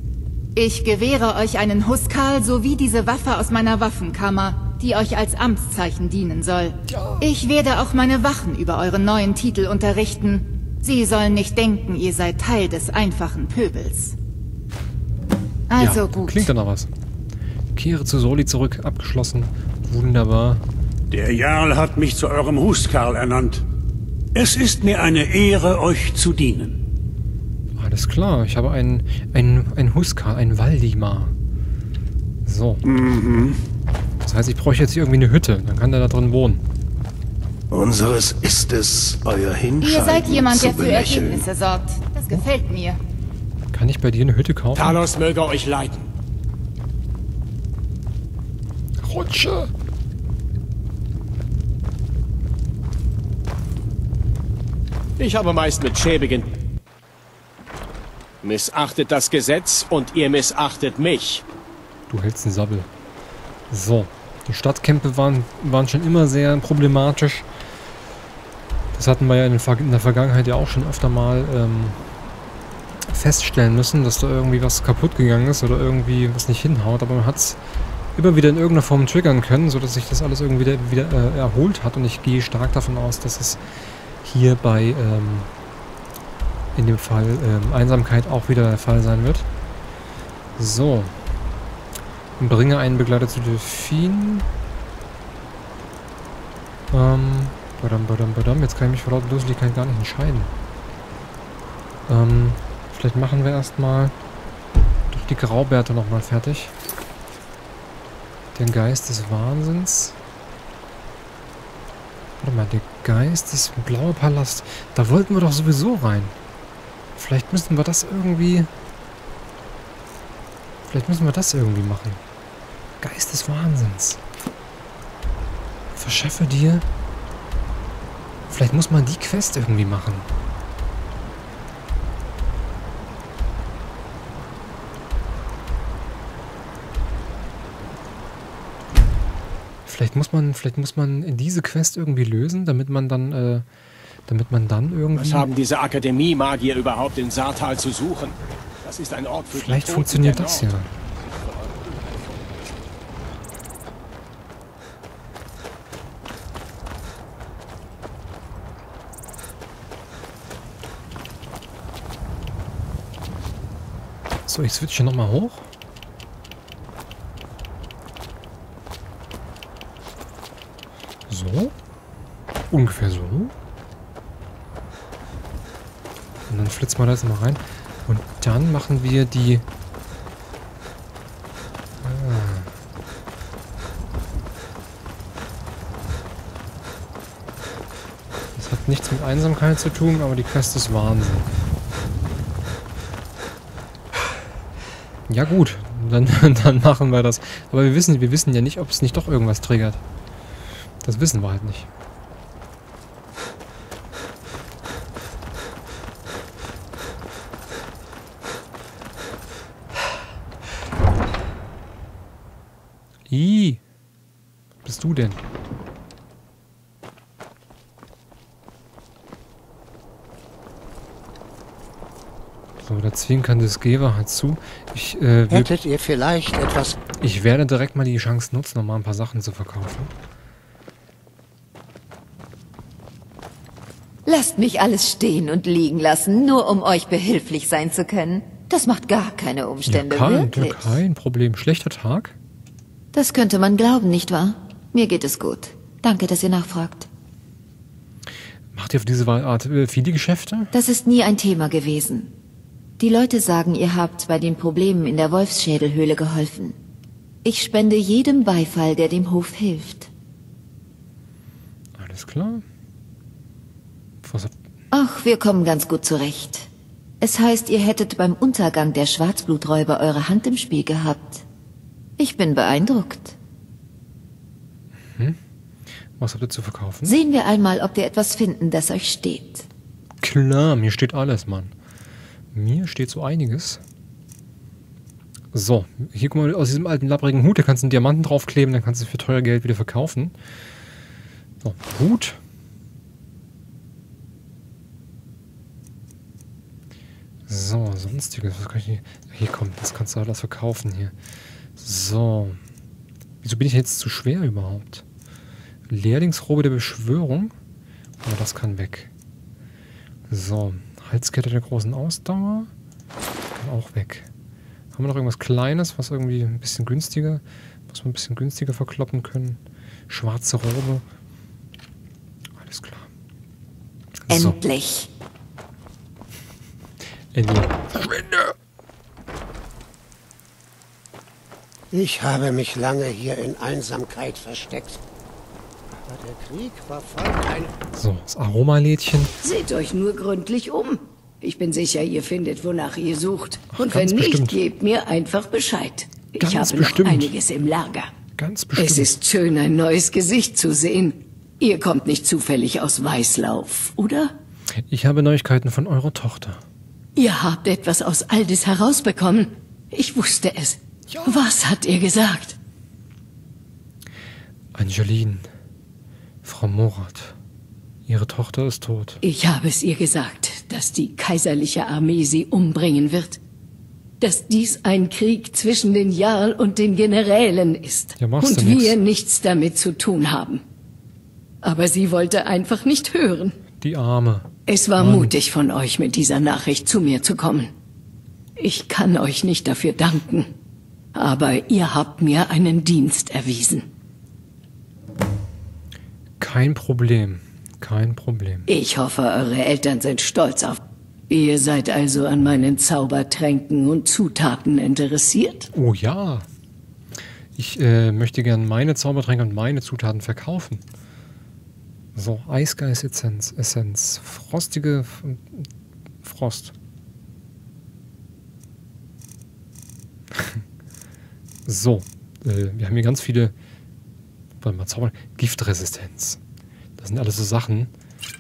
S11: Ich gewähre euch einen Huskal sowie diese Waffe aus meiner Waffenkammer, die euch als Amtszeichen dienen soll. Ich werde auch meine Wachen über euren neuen Titel unterrichten. Sie sollen nicht denken, ihr seid Teil des einfachen Pöbels. Also
S1: ja,
S11: gut.
S1: Klingt da noch was. Kehre zu Soli zurück, abgeschlossen. Wunderbar.
S6: Der Jarl hat mich zu eurem Huskarl ernannt. Es ist mir eine Ehre, euch zu dienen.
S1: Alles klar, ich habe einen, einen, einen Huskar, einen Waldimar. So.
S6: Mhm.
S1: Das heißt, ich bräuchte jetzt hier irgendwie eine Hütte. Dann kann der da drin wohnen.
S11: Unseres ist es, euer Hinscheiden Ihr seid jemand, der für belächeln. Ergebnisse sorgt. Das gefällt mir.
S1: Kann ich bei dir eine Hütte kaufen?
S9: Talos möge euch leiten.
S1: Rutsche.
S9: Ich habe meist mit schäbigen... Missachtet das Gesetz und ihr missachtet mich.
S1: Du hältst einen Sabbel. So. Die Stadtkämpfe waren, waren schon immer sehr problematisch. Das hatten wir ja in, der Vergangenheit ja auch schon öfter mal ähm, feststellen müssen, dass da irgendwie was kaputt gegangen ist oder irgendwie was nicht hinhaut. Aber man hat es immer wieder in irgendeiner Form triggern können, sodass sich das alles irgendwie wieder, wieder äh, erholt hat. Und ich gehe stark davon aus, dass es hier bei ähm, in dem Fall ähm, Einsamkeit auch wieder der Fall sein wird. So. Bringe einen Begleiter zu Delfin. Ähm, badam, badam, badam. Jetzt kann ich mich vor lauter Duseligkeit gar nicht entscheiden. Ähm, vielleicht machen wir erstmal doch die Graubärte nochmal fertig. Der Geist des Wahnsinns. Warte mal, der Geist des Blaue Palast. Da wollten wir doch sowieso rein. Vielleicht müssen wir das irgendwie... Vielleicht müssen wir das irgendwie machen. Geist des Wahnsinns. Verschaffe dir... Vielleicht muss man die Quest irgendwie machen. Vielleicht muss man, vielleicht muss man diese Quest irgendwie lösen, damit man dann, äh, damit man dann irgendwie.
S9: Was haben diese Akademie-Magier überhaupt in Saartal zu suchen? Das ist ein Ort für
S1: Vielleicht funktioniert das ja. So, ich switche nochmal hoch. So. Ungefähr so. Und dann flitzen wir das mal rein. Und dann machen wir die... Ah. Das hat nichts mit Einsamkeit zu tun, aber die Quest ist Wahnsinn. Ja gut, dann, dann machen wir das. Aber wir wissen, wir wissen ja nicht, ob es nicht doch irgendwas triggert. Das wissen wir halt nicht. I, bist du denn? So, der zwinkernde Geber hat zu. Ich, äh,
S4: Hättet ihr vielleicht etwas...
S1: Ich werde direkt mal die Chance nutzen, um mal ein paar Sachen zu verkaufen.
S3: Lasst mich alles stehen und liegen lassen, nur um euch behilflich sein zu können. Das macht gar keine Umstände,
S1: ja, kein,
S3: wirklich.
S1: Kein Problem. Schlechter Tag?
S3: Das könnte man glauben, nicht wahr? Mir geht es gut. Danke, dass ihr nachfragt.
S1: Macht ihr auf diese Art äh, viele Geschäfte?
S3: Das ist nie ein Thema gewesen. Die Leute sagen, ihr habt bei den Problemen in der Wolfsschädelhöhle geholfen. Ich spende jedem Beifall, der dem Hof hilft.
S1: Alles klar.
S3: Ach, wir kommen ganz gut zurecht. Es heißt, ihr hättet beim Untergang der Schwarzbluträuber eure Hand im Spiel gehabt. Ich bin beeindruckt.
S1: Hm? Was habt ihr zu verkaufen?
S3: Sehen wir einmal, ob wir etwas finden, das euch steht.
S1: Klar, mir steht alles, Mann. Mir steht so einiges. So, hier guck mal, aus diesem alten labbrigen Hut, da kannst du einen Diamanten draufkleben, dann kannst du für teuer Geld wieder verkaufen. So, Hut. So, sonstiges. Was kann ich hier? Hier kommt, das kannst du alles verkaufen hier. So. Wieso bin ich jetzt zu schwer überhaupt? Lehrlingsrobe der Beschwörung. Aber das kann weg. So. Halskette der großen Ausdauer. Kann auch weg. Haben wir noch irgendwas Kleines, was irgendwie ein bisschen günstiger, was wir ein bisschen günstiger verkloppen können? Schwarze Robe. Alles klar.
S3: So. Endlich.
S1: Endlich.
S4: Verschwinde! Ich habe mich lange hier in Einsamkeit versteckt. Aber der Krieg war voll ein...
S1: So, das Aromalädchen.
S12: Seht euch nur gründlich um. Ich bin sicher, ihr findet, wonach ihr sucht. Ach, Und wenn nicht, bestimmt. gebt mir einfach Bescheid.
S1: Ganz
S12: ich habe
S1: bestimmt.
S12: noch einiges im Lager.
S1: Ganz bestimmt.
S12: Es ist schön, ein neues Gesicht zu sehen. Ihr kommt nicht zufällig aus Weißlauf, oder?
S1: Ich habe Neuigkeiten von eurer Tochter.
S12: Ihr habt etwas aus Aldis herausbekommen. Ich wusste es. Ja. Was hat er gesagt?
S1: Angeline, Frau Morat, ihre Tochter ist tot.
S12: Ich habe es ihr gesagt, dass die kaiserliche Armee sie umbringen wird. Dass dies ein Krieg zwischen den Jarl und den Generälen ist.
S1: Ja,
S12: und wir nichts damit zu tun haben. Aber sie wollte einfach nicht hören.
S1: Die Arme.
S12: Es war Mann. mutig von euch, mit dieser Nachricht zu mir zu kommen. Ich kann euch nicht dafür danken. Aber ihr habt mir einen Dienst erwiesen.
S1: Kein Problem. Kein Problem.
S12: Ich hoffe, eure Eltern sind stolz auf. Ihr seid also an meinen Zaubertränken und Zutaten interessiert?
S1: Oh ja. Ich äh, möchte gern meine Zaubertränke und meine Zutaten verkaufen. So, Eisgeist-Essenz, Essenz, frostige F Frost. so, äh, wir haben hier ganz viele, warte mal, Zauber, Giftresistenz. Das sind alles so Sachen.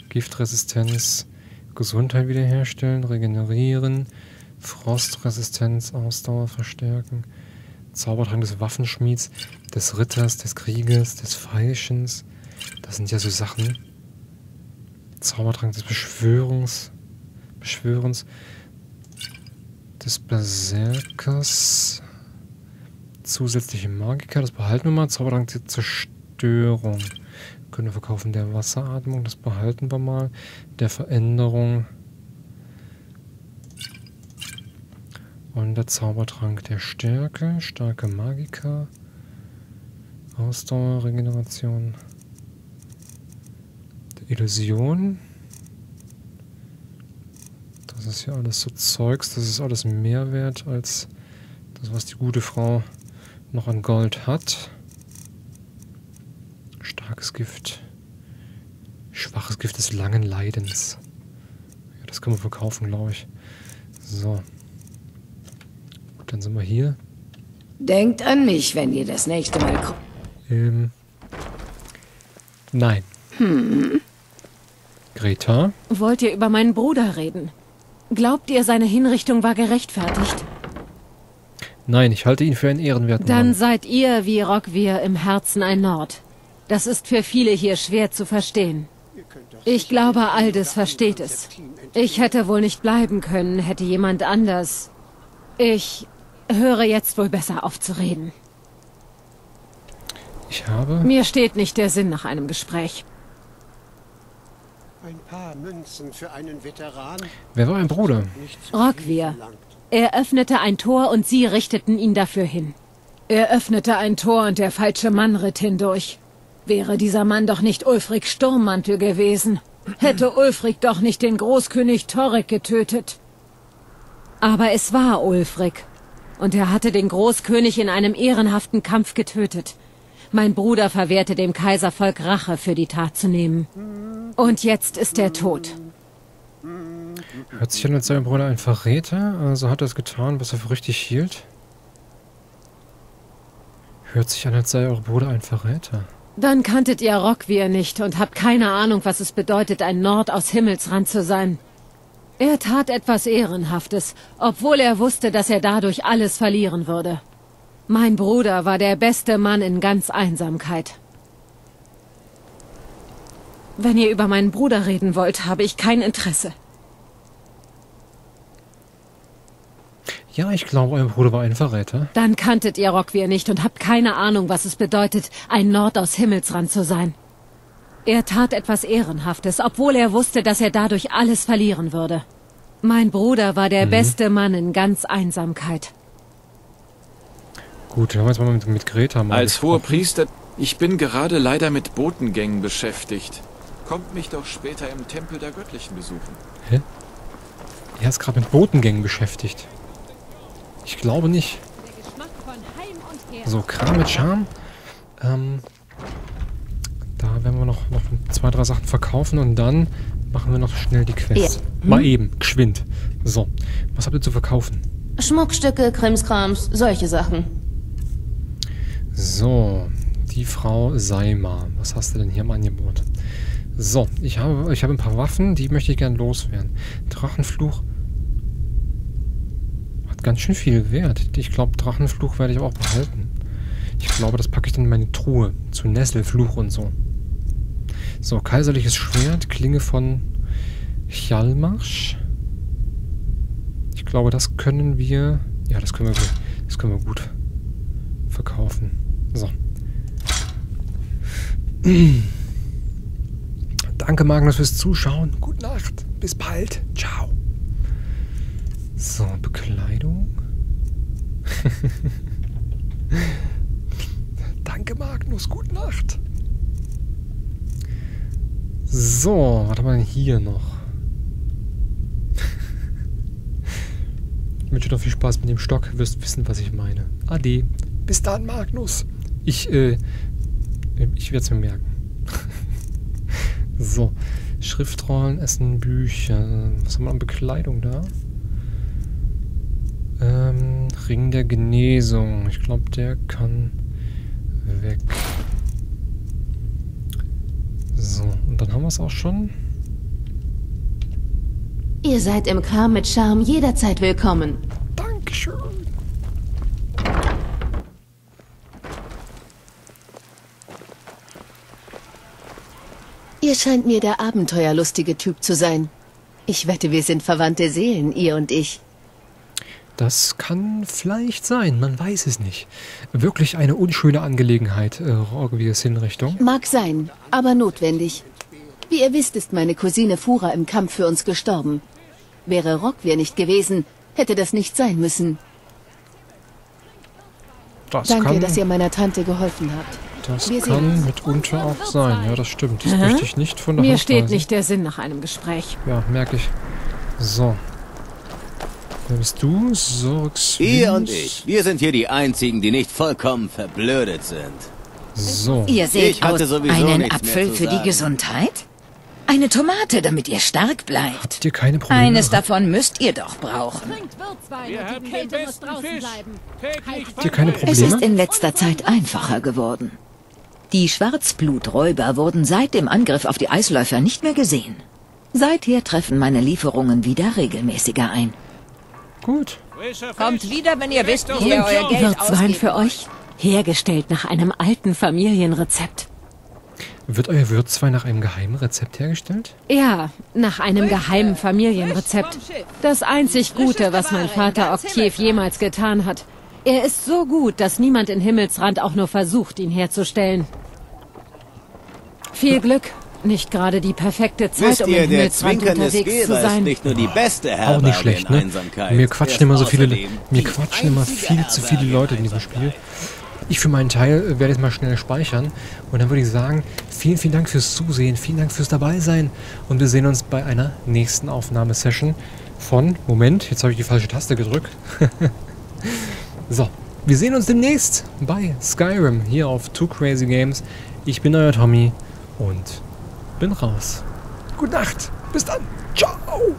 S1: Giftresistenz, Gesundheit wiederherstellen, regenerieren, Frostresistenz, Ausdauer verstärken, Zaubertrank des Waffenschmieds, des Ritters, des Krieges, des Feilschens. Das sind ja so Sachen. Zaubertrank des Beschwörungs. Beschwörens. Des Berserkers. Zusätzliche Magiker, das behalten wir mal. Zaubertrank der Zerstörung. Können wir verkaufen. Der Wasseratmung, das behalten wir mal. Der Veränderung. Und der Zaubertrank der Stärke. Starke Magiker. Ausdauer, Regeneration. Der Illusion. Das ist ja alles so Zeugs. Das ist alles mehr wert als das, was die gute Frau noch an Gold hat. Starkes Gift. Schwaches Gift des langen Leidens. Ja, das können wir verkaufen, glaube ich. So. Gut, dann sind wir hier.
S12: Denkt an mich, wenn ihr das nächste Mal kommt.
S1: Ähm. Nein.
S5: Hm.
S1: Greta?
S5: Wollt ihr über meinen Bruder reden? Glaubt ihr, seine Hinrichtung war gerechtfertigt?
S1: Nein, ich halte ihn für einen ehrenwerten
S5: Dann
S1: Mann.
S5: seid ihr wie Rockweir im Herzen ein Nord. Das ist für viele hier schwer zu verstehen. Ich glaube, Aldis versteht es. Ich hätte wohl nicht bleiben können, hätte jemand anders. Ich höre jetzt wohl besser auf zu reden.
S1: Ich habe...
S5: Mir steht nicht der Sinn nach einem Gespräch.
S4: Ein paar Münzen für einen Veteran.
S1: Wer war ein Bruder?
S5: Rockweir. Er öffnete ein Tor und sie richteten ihn dafür hin. Er öffnete ein Tor und der falsche Mann ritt hindurch. Wäre dieser Mann doch nicht Ulfric Sturmmantel gewesen, hätte Ulfric doch nicht den Großkönig Torek getötet. Aber es war Ulfric. Und er hatte den Großkönig in einem ehrenhaften Kampf getötet. Mein Bruder verwehrte dem Kaiservolk Rache für die Tat zu nehmen. Und jetzt ist er tot.
S1: Hört sich an, als sei mein Bruder ein Verräter. Also hat er es getan, was er für richtig hielt. Hört sich an, als sei euer Bruder ein Verräter.
S5: Dann kanntet ihr Rockweir nicht und habt keine Ahnung, was es bedeutet, ein Nord aus Himmelsrand zu sein. Er tat etwas Ehrenhaftes, obwohl er wusste, dass er dadurch alles verlieren würde. Mein Bruder war der beste Mann in ganz Einsamkeit. Wenn ihr über meinen Bruder reden wollt, habe ich kein Interesse.
S1: Ja, ich glaube, euer Bruder war ein Verräter.
S5: Dann kanntet ihr Rockweir nicht und habt keine Ahnung, was es bedeutet, ein Nord aus Himmelsrand zu sein. Er tat etwas Ehrenhaftes, obwohl er wusste, dass er dadurch alles verlieren würde. Mein Bruder war der
S1: Mhm.
S5: beste Mann in ganz Einsamkeit.
S1: Gut, dann haben wir jetzt mal mit, mit Greta mal
S13: Als hoher. Priester, ich bin gerade leider mit Botengängen beschäftigt. Kommt mich doch später im Tempel der Göttlichen besuchen.
S1: Hä? Er ist gerade mit Botengängen beschäftigt. Ich glaube nicht. So, Kram mit Charme. Ähm, da werden wir noch, noch zwei, drei Sachen verkaufen und dann machen wir noch schnell die Quest.
S14: Ja. Hm?
S1: Mal eben, geschwind. So, was habt ihr zu verkaufen?
S14: Schmuckstücke, Krimskrams, solche Sachen.
S1: So, die Frau Seima. Was hast du denn hier im Angebot? So, ich habe, ich habe ein paar Waffen, die möchte ich gern loswerden. Drachenfluch ganz schön viel Wert. Ich glaube, Drachenfluch werde ich auch behalten. Ich glaube, das packe ich dann in meine Truhe. Zu Nesselfluch und so. So, kaiserliches Schwert, Klinge von Hjalmarsch. Ich glaube, das können wir... Ja, das können wir, das können wir gut verkaufen. So. Danke, Magnus, fürs Zuschauen. Gute Nacht. Bis bald. Ciao. So, Bekleidung. Danke, Magnus. Gute Nacht. So, was haben wir denn hier noch? Ich wünsche dir noch viel Spaß mit dem Stock. Wirst wissen, was ich meine. Ade. Bis dann, Magnus. Ich, äh, ich werde es mir merken. so. Schriftrollen, Essen, Bücher. Was haben wir an Bekleidung da? Ähm, Ring der Genesung. Ich glaube, der kann weg. So, und dann haben wir es auch schon.
S14: Ihr seid im Kram mit Charme jederzeit willkommen.
S1: Dankeschön.
S14: Ihr scheint mir der abenteuerlustige Typ zu sein. Ich wette, wir sind verwandte Seelen, ihr und ich.
S1: Das kann vielleicht sein, man weiß es nicht. Wirklich eine unschöne Angelegenheit, äh, Orgeviers Hinrichtung.
S14: Mag sein, aber notwendig. Wie ihr wisst, ist meine Cousine Fura im Kampf für uns gestorben. Wäre Rockwehr nicht gewesen, hätte das nicht sein müssen.
S1: Das
S14: Danke,
S1: kann,
S14: dass ihr meiner Tante geholfen habt.
S1: das
S14: Wir
S1: kann mitunter auch sein. Ja, das stimmt. Das
S5: Hä?
S1: möchte ich nicht von der
S5: Mir
S1: Hand
S5: steht
S1: weisen.
S5: nicht der Sinn nach einem Gespräch.
S1: Ja, merke ich. So. Wer bist du? Sorgs.
S15: Ihr und ich, wir sind hier die Einzigen, die nicht vollkommen verblödet sind.
S1: So.
S16: Ihr seht
S15: Ich hatte
S16: aus
S15: sowieso
S16: einen Apfel für die. Gesundheit? Eine Tomate, damit ihr stark bleibt.
S1: Habt ihr keine Probleme?
S16: Eines davon müsst ihr doch brauchen.
S1: Habt ihr keine
S3: Es ist
S1: Probleme?
S3: in letzter Zeit einfacher geworden. Die Schwarzbluträuber wurden seit dem Angriff auf die Eisläufer nicht mehr gesehen. Seither treffen meine Lieferungen wieder regelmäßiger ein.
S1: Gut.
S17: Kommt wieder, wenn ihr wisst, wie ihr euer Geld
S5: Wird's Wein
S17: ausgebt.
S5: für euch? Hergestellt nach einem alten Familienrezept.
S1: Wird euer Würzwein nach einem geheimen Rezept hergestellt?
S5: Ja, nach einem geheimen Familienrezept. Das einzig Gute, was mein Vater Octave jemals getan hat. Er ist so gut, dass niemand in Himmelsrand auch nur versucht, ihn herzustellen. Viel Glück. Nicht gerade die perfekte Zeit,
S15: Wisst
S5: um
S15: ihr,
S5: in
S15: der zwinkernde
S5: unterwegs zu
S15: Skera ist
S5: sein.
S15: nicht nur die beste
S1: Auch
S15: Herberge
S1: nicht schlecht, ne? Mir quatschen immer so viele, mir quatschen immer viel zu viele Leute in diesem Spiel. Ich für meinen Teil äh, werde es mal schnell speichern und dann würde ich sagen, vielen, vielen Dank fürs Zusehen, vielen Dank fürs Dabeisein und wir sehen uns bei einer nächsten Aufnahmesession von, Moment, jetzt habe ich die falsche Taste gedrückt. so, wir sehen uns demnächst bei Skyrim hier auf Two Crazy Games. Ich bin euer Tommy und bin raus. Gute Nacht, bis dann, ciao!